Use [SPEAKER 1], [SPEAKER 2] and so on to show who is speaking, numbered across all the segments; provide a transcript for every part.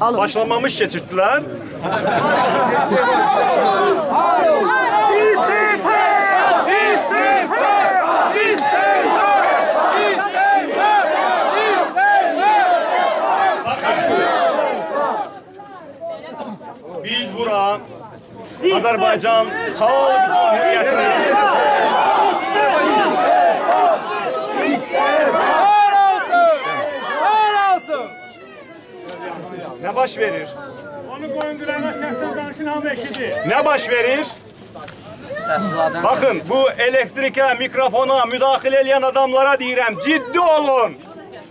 [SPEAKER 1] Başlamamış geçirttiler. Biz bura Azerbaycan Xalq Cumhuriyyətinin ne baş verir?
[SPEAKER 2] Onu koyun qırana səssiz danışın hamı eşidir.
[SPEAKER 1] Ne baş verir? Bakın bu elektrike, mikrofona müdahale edən adamlara deyirəm, ciddi olun.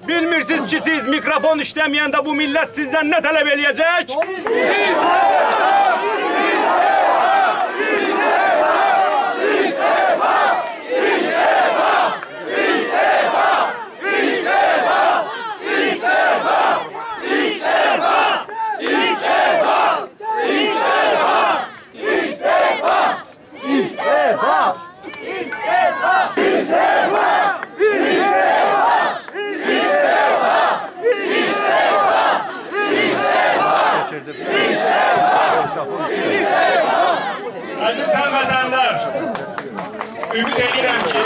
[SPEAKER 1] Bilmirsiniz ki siz mikrofon işlemeyende bu millet sizden ne talep eləyəcək? Aziz həmvətənlər, ümid edirəm ki,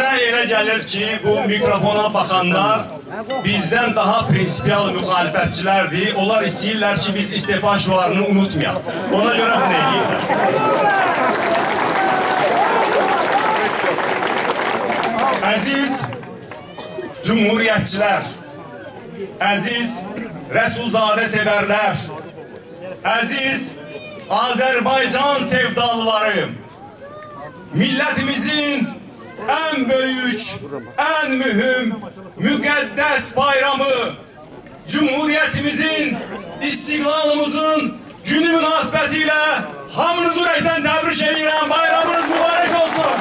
[SPEAKER 1] Mənə elə gəlir ki, bu mikrofona baxanlar bizdən daha prinsipial müxalifətçilərdir. Onlar istəyirlər ki, biz istefa şuarını unutmayaq. Ona görə bunu eləyirlər. Əziz cumhuriyyətçilər, əziz Rəsulzadə sevərlər, əziz Azərbaycan sevdalıları, millətimizin ən böyük, ən mühüm, müqəddəs bayramı, Cumhuriyyətimizin, istiqlalımızın günü münasibətilə hamınızı ürəkdən təbrik edirəm. Bayramınız mübarək olsun.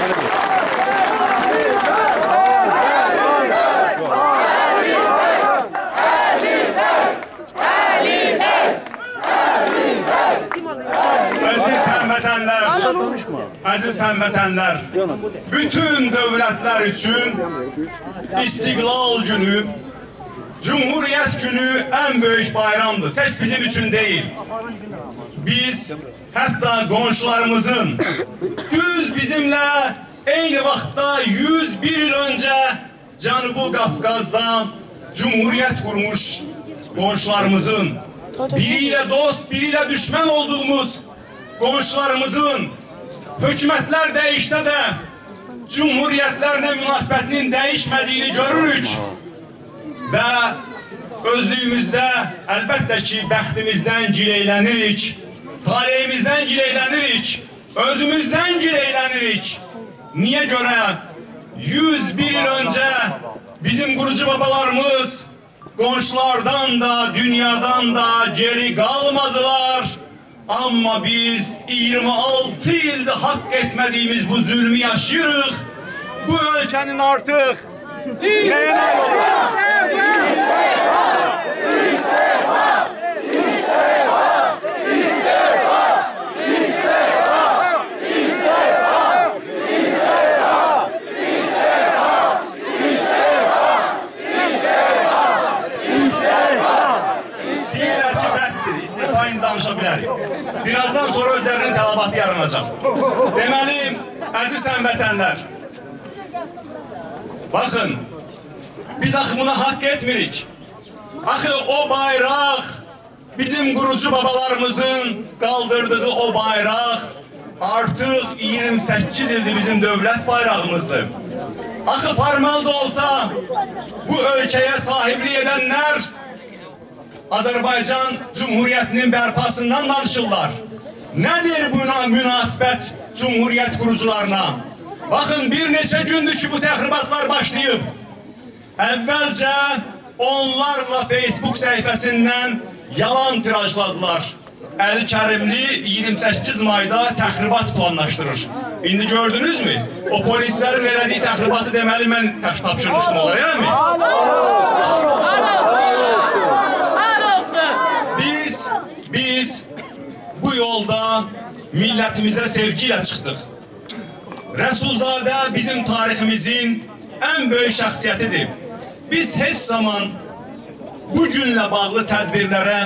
[SPEAKER 1] Əziz həmvətənlər, əziz həmvətənlər, bütün dövlətlər üçün İstiqlal günü, Cumhuriyyət günü ən böyük bayramdır. Tək bizim üçün deyil. Biz hətta qonşularımızın düz bizimlə eyni vaxtda 101 il öncə Cənubi Qafqazda Cumhuriyyət qurmuş qonşularımızın biriyle dost, biriyle düşman olduğumuz komşularımızın hükümetler değişse de cumhuriyetlerine münasebetinin değişmediğini görürük. Ve özlüğümüzde elbette ki bəxtimizdən gileylenirik, taleyimizdən gileylenirik, özümüzden gileylenirik. Niye göre 101 yıl önce bizim kurucu babalarımız Qonşulardan da, dünyadan da geri qalmadılar. Amma biz 26 ildir haqq etmədiyimiz bu zulmü yaşayırıq. Bu ölkənin artıq nəyə nail oluruz? Deyirlər ki, bəsdir, istifayını danışa bilərik. Birazdan sonra özlərinin tələbatı yaranacaq. Deməli, əziz həmvətənlər, baxın, biz axı buna haqq etmirik. Axı o bayraq, bizim qurucu babalarımızın qaldırdığı o bayraq artıq 28 ildir bizim dövlət bayrağımızdır. Axı formal da olsa bu ölkəyə sahiblik edənlər Azərbaycan Cumhuriyyətinin bərpasından danışırlar. Nədir buna münasibət Cumhuriyyət qurucularına? Baxın, bir neçə gündür ki, bu təxribatlar başlayıb. Əvvəlcə onlarla Facebook səhifəsindən yalan tirajladılar. Əli Kərimli 28 mayda təxribat planlaşdırır. İndi gördünüz mü? O polislərin elədiyi təxribatı deməli mən təş tapşırmışdım onlara, eləmi? Biz, biz bu yolda millətimizə sevgi ilə çıxdıq. Rəsulzadə bizim tariximizin ən böyük şəxsiyyətidir. Biz heç zaman bu günlə bağlı tədbirlərə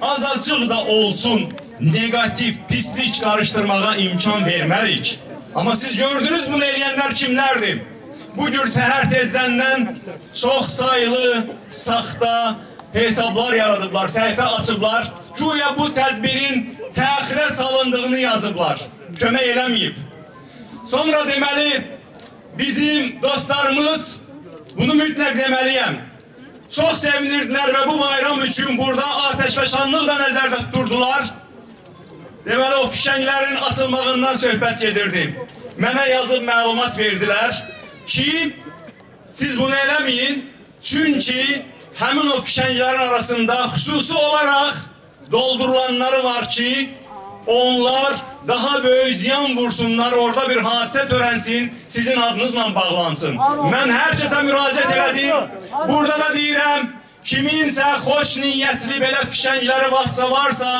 [SPEAKER 1] azacıq da olsun negativ, pislik qarışdırmağa imkan vermərik. Amma siz gördünüz bunu eləyənlər kimlərdir? Bu cür səhər tezdəndən çox sayılı saxta hesablar yaradıblar, səhifə açıblar. Güya bu tədbirin təxirə salındığını yazıblar. Kömək eləməyib. Sonra deməli bizim dostlarımız bunu mütləq deməliyəm. Çox sevinirdilər və bu bayram üçün burada ateşfəşanlıq da nəzərdə tuturdular. Deməli o fişənglərin atılmağından söhbət gedirdi. Mənə yazıb məlumat verdilər ki, siz bunu eləməyin. Çünki həmin o fişənglərin arasında xüsusi olaraq doldurulanları var ki, onlar daha böyük ziyan vursunlar, orada bir hadisə törənsin, sizin adınızla bağlansın. Mən hər kəsə müraciət elədim. Burada da deyirəm, kiminsə xoş niyyətli belə fişəngləri varsa varsa,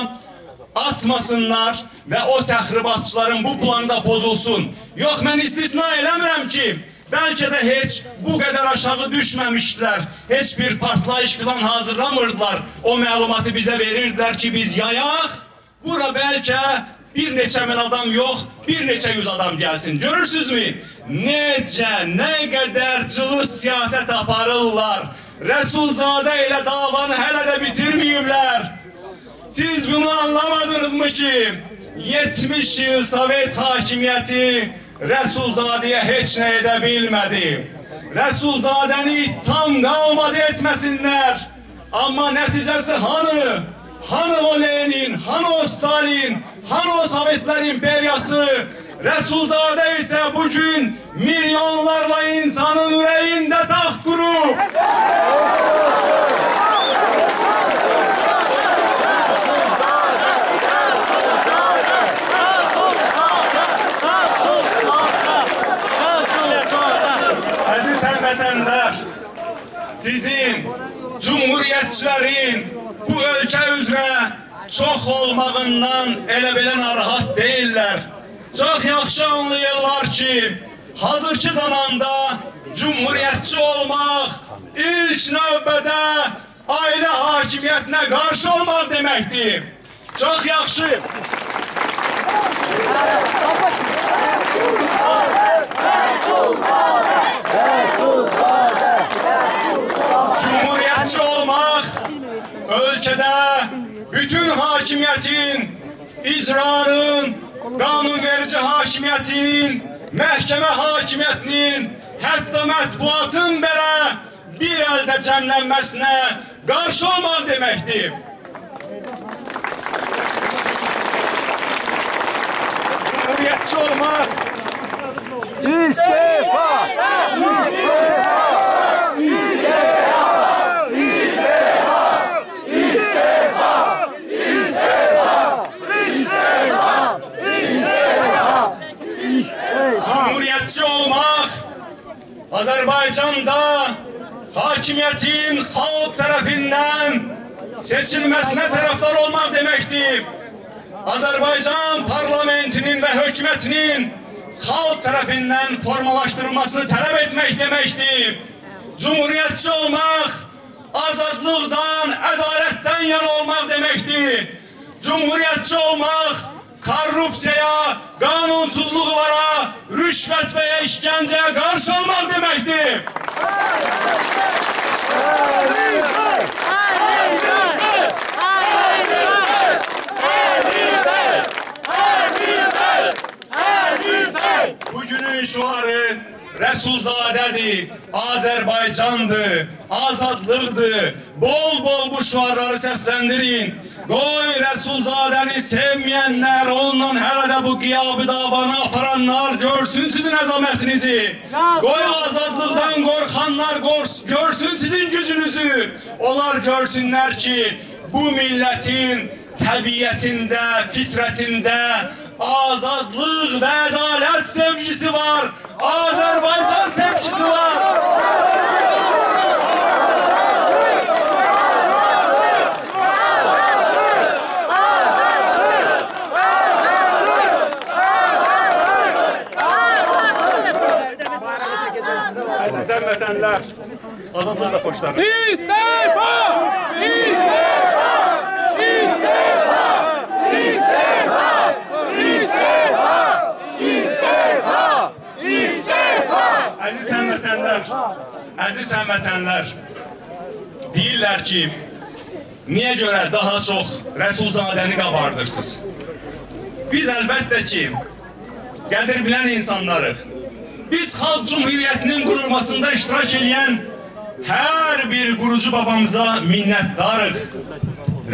[SPEAKER 1] atmasınlar və o təxribatçıların bu planda pozulsun. Yox, mən istisna eləmirəm ki, bəlkə də heç bu qədər aşağı düşməmişdilər. Heç bir partlayış filan hazırlamırdılar. O məlumatı bizə verirdilər ki, biz yayaq. Bura bəlkə bir neçə min adam yox, bir neçə yüz adam gəlsin. Görürsünüzmü? Necə, nə qədər cılız siyasət aparırlar. Rəsulzadə ilə davanı hələ də bitirməyiblər. Siz bunu anlamadınız mı ki 70 yıl Sovet hakimiyeti Resulzade'ye hiç ne edebilmedi. Resulzade'ni tam kalmadı etmesinler. Ama neticesi hanı? Hanı o Lenin, hanı o Stalin, hanı o Sovyetler imperyası? Resulzade ise bugün milyonlarla insanın yüreğinde taht kurup cumhuriyyətçilərin bu ölkə üzrə çox olmağından elə belə narahat deyirlər. Çox yaxşı anlayırlar ki, hazırki zamanda cumhuriyyətçi olmaq ilk növbədə ailə hakimiyyətinə qarşı olmaq deməkdir. Çox yaxşı. Cumhuriyetçi ülkede bütün hakimiyetin, icranın, kanun verici hakimiyetin, məhkəmə hakimiyyətinin, hətta mətbuatın belə bir əldə cəmlənməsinə qarşı olmaq deməkdir. Azerbaycan'da hakimiyetin halk tarafından seçilmesine taraftar olmak demektir. Azerbaycan parlamentinin ve hükümetinin halk tarafından formalaştırılmasını talep etmek demektir. Cumhuriyetçi olmak azadlıktan, adaletten yana olmak demektir. Cumhuriyetçi olmak korrupsiyaya, kanunsuzluklara, rüşvet veya işkenceye karşı olmak demektir. Bugünün şuarı Resulzade'dir, Azerbaycan'dır, azadlıktır. Bol bol bu şuarları seslendirin. Qoy Resulzade'ni sevmeyenler, onunla hele de bu gıyabı davanı aparanlar görsün sizin azametinizi. Qoy azadlıktan korkanlar görsün sizin gücünüzü. Onlar görsünler ki bu milletin təbiyyətində, fitrətində azadlıq və ədalət sevgisi var. Azərbaycan sevgisi var. Əziz həmvətənlər, azadlıq da xoşlanır.
[SPEAKER 3] İstifa! İstifa! İstifa!
[SPEAKER 1] Həmvətənlər, əziz həmvətənlər, deyirlər ki, niyə görə daha çox Rəsulzadəni qabardırsınız? Biz əlbəttə ki, qədir bilən insanlarıq. Biz Xalq Cumhuriyyətinin qurulmasında iştirak edən hər bir qurucu babamıza minnətdarıq.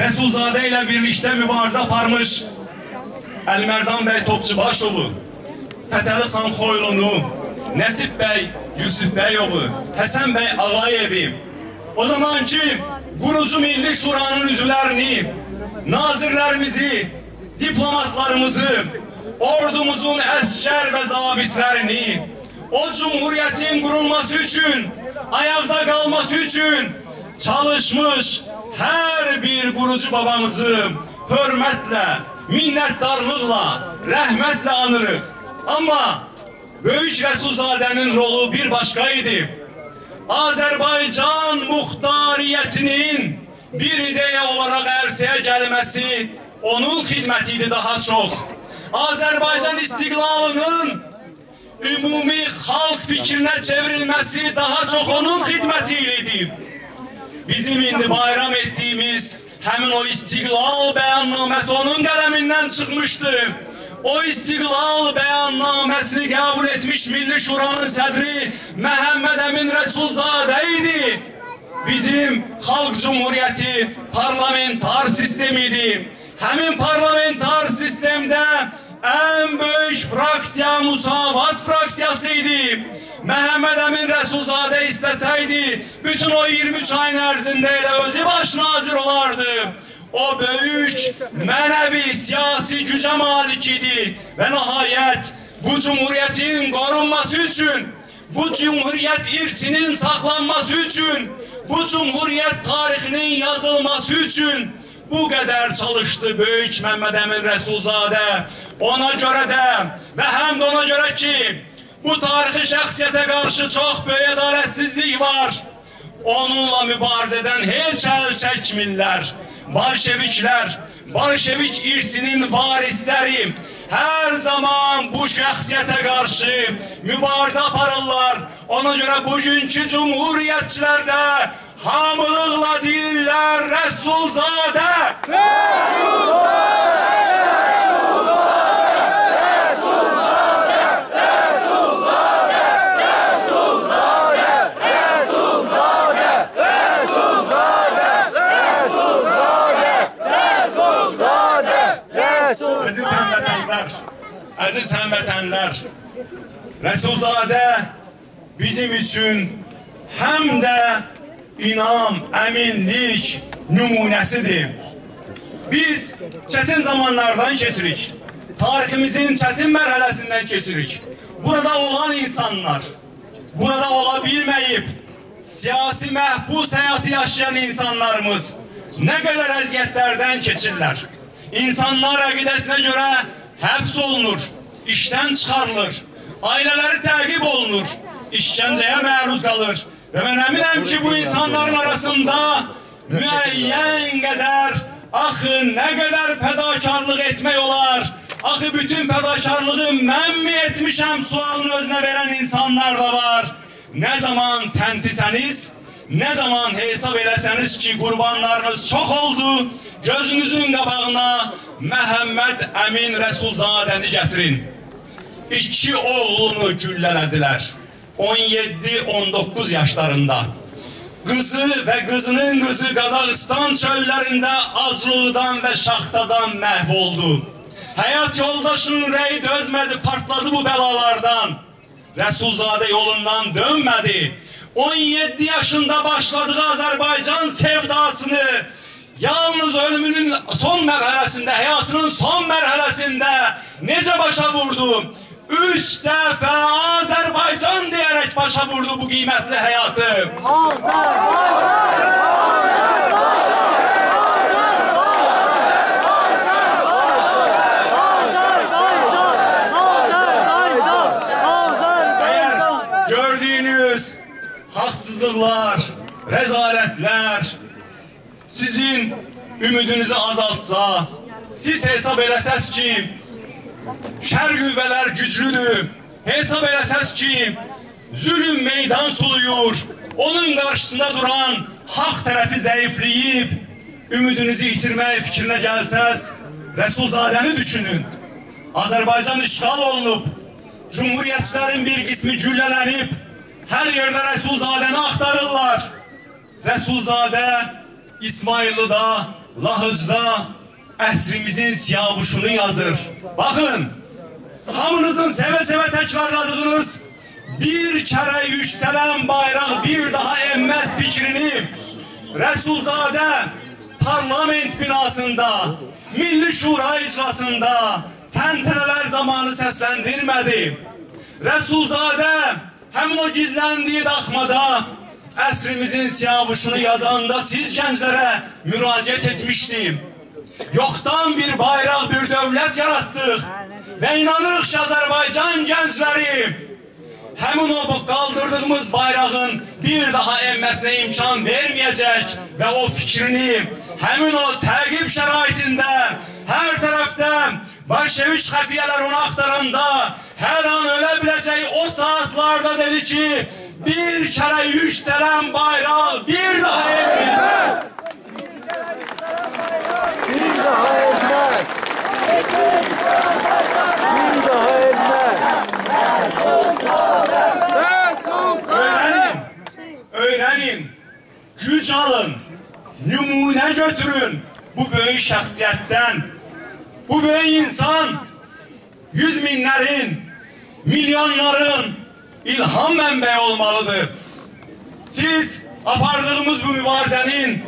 [SPEAKER 1] Rəsulzadə ilə birlikdə mübarizə aparmış Əlmərdan bəy Topçubaşovu, Fətəli xan Xoylunu, Nəsib bəy Yusuf Bəyovu, Həsən bəy Ağayevi, o zamanki qurucu Milli Şuranın üzvlərini, nazirlərimizi, diplomatlarımızı, ordumuzun əskər və zabitlərini, o cumhuriyyətin qurulması üçün, ayaqda qalması üçün çalışmış hər bir qurucu babamızı hörmətlə, minnətdarlıqla, rəhmətlə anırıq. Amma Böyük Rəsulzadənin rolu bir başqa idi. Azərbaycan muxtariyyətinin bir ideya olaraq ərsəyə gəlməsi onun xidməti idi daha çox. Azərbaycan istiqlalının ümumi xalq fikrinə çevrilməsi daha çox onun xidməti idi. Bizim indi bayram etdiyimiz həmin o istiqlal bəyannaməsi onun qələmindən çıxmışdı. O istiqlal bəyannaməsini qəbul etmiş Milli Şuranın sədri Məhəmməd Əmin Rəsulzadə idi. Bizim Xalq Cumhuriyyəti parlamentar sistemidir. Həmin parlamentar sistemdə ən böyük fraksiya Musavat fraksiyası idi. Məhəmməd Əmin Rəsulzadə istəsəydi, bütün o 23 ayın ərzində elə özü baş nazir olardı. O böyük mənəvi siyasi gücə malik idi və nəhayət bu cumhuriyyətin qorunması üçün, bu cumhuriyyət irsinin saxlanması üçün, bu cumhuriyyət tarixinin yazılması üçün bu qədər çalışdı böyük Məmməd Əmin Rəsulzadə. Ona görə də və həm də ona görə ki, bu tarixi şəxsiyyətə qarşı çox böyük ədalətsizlik var. Onunla mübarizədən heç əl çəkmirlər. Bolşeviklər, Bolşevik irsinin varisləri hər zaman bu şəxsiyyətə qarşı mübarizə aparırlar. Ona görə bugünkü cumhuriyyətçilər də hamılıqla deyirlər Rəsulzadə. Əziz həmvətənlər, əziz həmvətənlər, Rəsulzadə bizim üçün həm də inam, əminlik nümunəsidir. Biz çətin zamanlardan keçirik. Tariximizin çətin mərhələsindən keçirik. Burada olan insanlar, burada ola bilməyib, siyasi məhbus həyatı yaşayan insanlarımız nə qədər əziyyətlərdən keçirlər. İnsanlar əqidəsinə görə həbs olunur, işdən çıxarılır, ailələri təqib olunur, işgəncəyə məruz qalır. Və mən əminəm ki, bu insanların arasında müəyyən qədər, axı nə qədər fədakarlıq etmək olar, axı bütün fədakarlığı mən mi etmişəm sualını özünə verən insanlar da var. Nə zaman təntisəniz, nə zaman hesab eləsəniz ki, qurbanlarınız çox oldu, gözünüzün qabağına Məhəmməd Əmin Rəsulzadəni gətirin. İki oğlunu güllələdilər. 17-19 yaşlarında. Qızı və qızının qızı Qazaxıstan çöllərində aclıqdan və şaxtadan məhv oldu. Həyat yoldaşının ürəyi dözmədi, partladı bu bəlalardan. Rəsulzadə yolundan dönmədi. 17 yaşında başladığı Azərbaycan sevdasını yalnız ölümünün son merhalesinde, hayatının son merhalesinde nece başa vurdu? Üç defa Azerbaycan diyerek başa vurdu bu kıymetli hayatı. Eğer azaltsa, siz hesap eləsəz ki, şər qüvvələr güclüdür, hesap eləsəz ki, zulüm meydan soluyur, onun qarşısında duran haq tərəfi zəifləyib, ümidinizi itirmək fikrinə gəlsəz, Rəsulzadəni düşünün. Azərbaycan işğal olunub, Cumhuriyetçilerin bir kısmı güllələnib, her yerde Resulzade'ni aktarırlar. Resulzade İsmaillı'da, Lahıc'da əsrimizin siyavuşunu yazır. Bakın, hamınızın seve seve tekrarladığınız bir kere yükselen bayrak bir daha emmez fikrini Resulzade parlament binasında, Milli Şura icrasında tenteneler zamanı seslendirmedi. Resulzade hem o gizlendiği daxmada əsrimizin siyavuşunu yazanda siz gençlere müracaat etmiştim. Yoktan bir bayrak, bir devlet yarattık. Ve inanırıq ki Azerbaycan gençleri Hemin o kaldırdığımız bayrağın bir daha emmesine imkan vermeyecek ve o fikrini hemin o təqib şəraitində her tarafta Bolşevik xəfiyyələr onu aktaranda her an ölebileceği o saatlarda dedi ki bir kere yükselen bayrak bir daha emmeyecek.
[SPEAKER 3] Bir daha etmez. Bir daha etmez.
[SPEAKER 1] Öğrenin. Öğrenin. Güç alın. Numune götürün. Bu büyük şahsiyetten. Bu büyük insan yüz binlerin, milyonların ilham mənbəyi olmalıdır. Siz apardığımız bu mübarizənin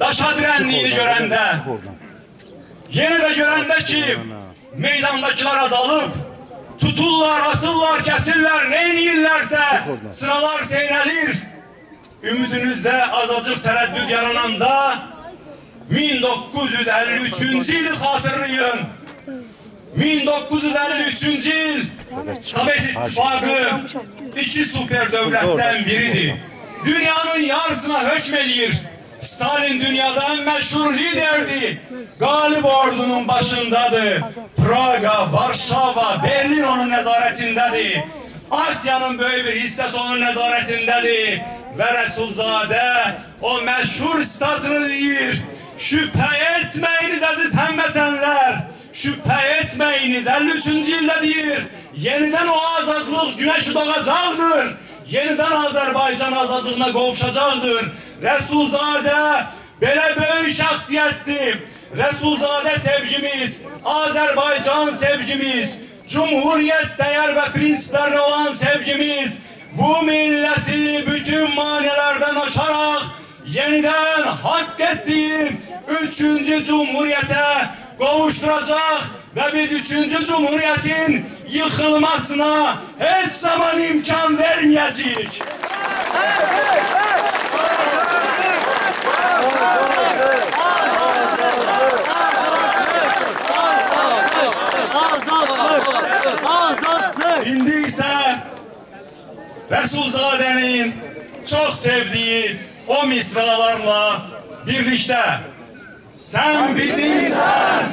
[SPEAKER 1] daşa direnliğini görəndə, yeni de görəndə ki, meydandakılar azalıb, tuturlar, asırlar, kesirler, ne edirlərsə sıralar seyrəlir. Ümidinizdə azacıq tərəddüd yarananda 1953-cü ili xatırlayın. 1953-cü il Sovet İttifakı iki süper devletten biridir. Dünyanın yarısına hükmedir. Stalin dünyada en meşhur liderdi. Galip ordunun başındadır. Praga, Varşava, Berlin onun nezaretindedir. Asya'nın böyle bir hissesi onun nezaretindedir. Ve Resulzade o meşhur statını deyir. Şüphe etmeyiniz aziz hemmetenler. Şüphe etmeyiniz 53. ilde deyir. Yeniden o azadlık güneşi doğacaktır. Yeniden Azerbaycan azadlığına kavuşacaktır. Resulzade böyle büyük şahsiyetti. Resulzade sevgimiz, Azerbaycan sevgimiz, Cumhuriyet değer ve prensiplerine olan sevgimiz, bu milleti bütün manilerden aşarak yeniden hak ettiği üçüncü cumhuriyete kavuşturacak ve biz üçüncü cumhuriyetin yıkılmasına hiç zaman imkan vermeyecek. Şimdi ise Resulzade'nin çok sevdiği o misralarla birlikte sen bizimsen